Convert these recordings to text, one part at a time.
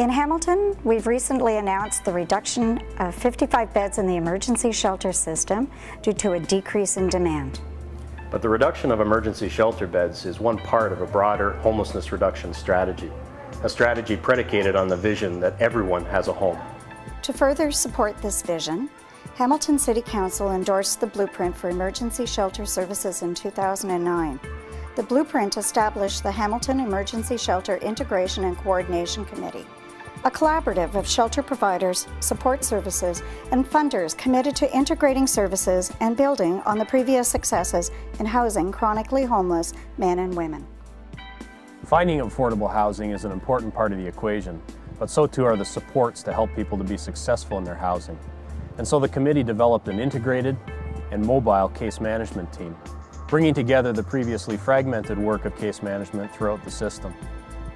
In Hamilton, we've recently announced the reduction of 55 beds in the emergency shelter system due to a decrease in demand. But the reduction of emergency shelter beds is one part of a broader homelessness reduction strategy, a strategy predicated on the vision that everyone has a home. To further support this vision, Hamilton City Council endorsed the Blueprint for Emergency Shelter Services in 2009. The blueprint established the Hamilton Emergency Shelter Integration and Coordination Committee a collaborative of shelter providers, support services, and funders committed to integrating services and building on the previous successes in housing chronically homeless men and women. Finding affordable housing is an important part of the equation, but so too are the supports to help people to be successful in their housing. And so the committee developed an integrated and mobile case management team, bringing together the previously fragmented work of case management throughout the system.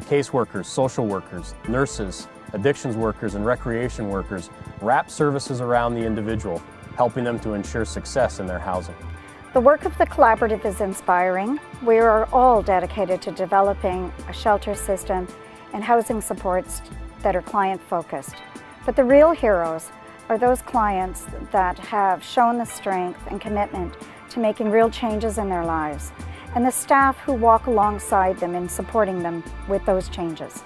Caseworkers, social workers, nurses, addictions workers, and recreation workers wrap services around the individual, helping them to ensure success in their housing. The work of the collaborative is inspiring. We are all dedicated to developing a shelter system and housing supports that are client-focused. But the real heroes are those clients that have shown the strength and commitment to making real changes in their lives, and the staff who walk alongside them in supporting them with those changes.